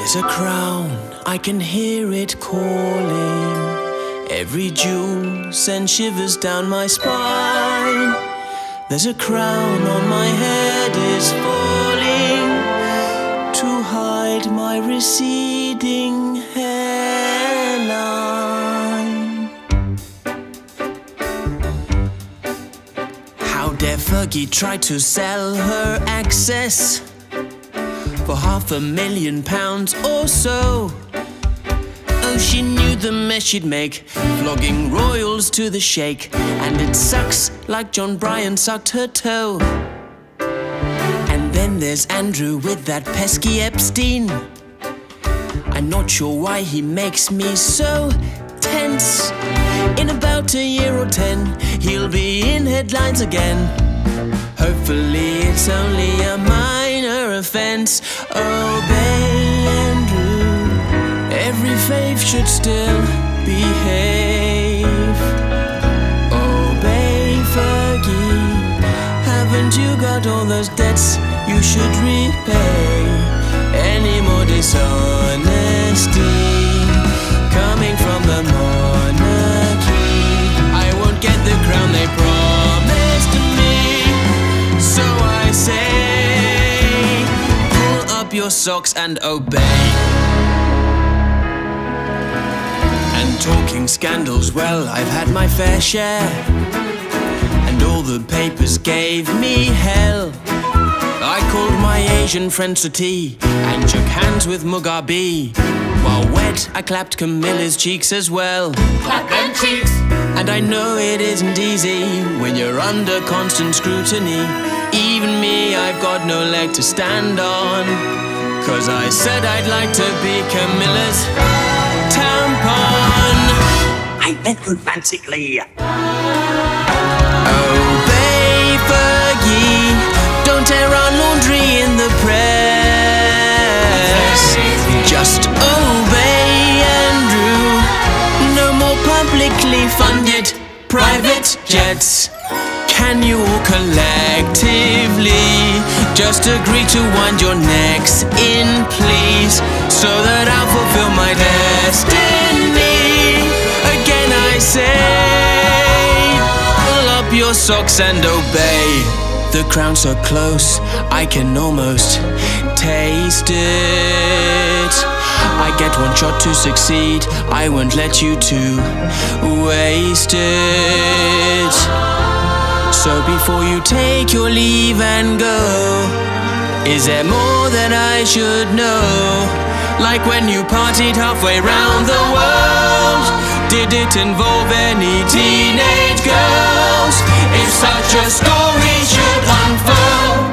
There's a crown, I can hear it calling. Every jewel sends shivers down my spine. There's a crown on my head is falling to hide my receding hairline. How dare Fergie try to sell her access? For half a million pounds or so. Oh, she knew the mess she'd make, flogging royals to the sheikh, and it sucks like John Bryan sucked her toe. And then there's Andrew with that pesky Epstein. I'm not sure why he makes me so tense. In about a year or ten, he'll be in headlines again. Hopefully, it's only a offense. Obey Andrew. Every faith should still behave. Obey Fergie. Haven't you got all those debts you should repay? Any more dishonesty socks and obey. And talking scandals, well, I've had my fair share. And all the papers gave me hell. I called my Asian friends to tea and shook hands with Mugabe. While wet, I clapped Camilla's cheeks as well. Clap them cheeks. And I know it isn't easy when you're under constant scrutiny. Even me, I've got no leg to stand on. Cause I said I'd like to be Camilla's tampon. I meant romantically. Obey oh, Fergie, don't tear our laundry in the press. Just obey Andrew, no more publicly funded private jets. Can you collectively just agree to wind your necks in, please, so that I'll fulfill my destiny? Again, I say, pull up your socks and obey. The crown's so close, I can almost taste it. I get one shot to succeed, I won't let you two waste it. So before you take your leave and go, is there more that I should know? Like when you partied halfway round the world, did it involve any teenage girls? If such a story should unfold,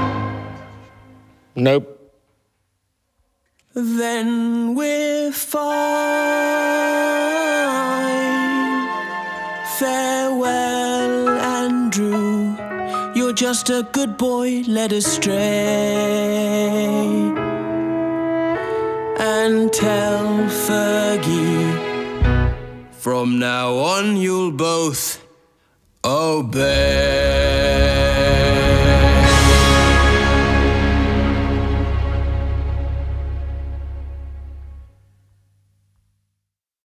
Nope. then we're fine. Farewell, Andrew. Just a good boy led astray. And tell Fergie, from now on you'll both obey.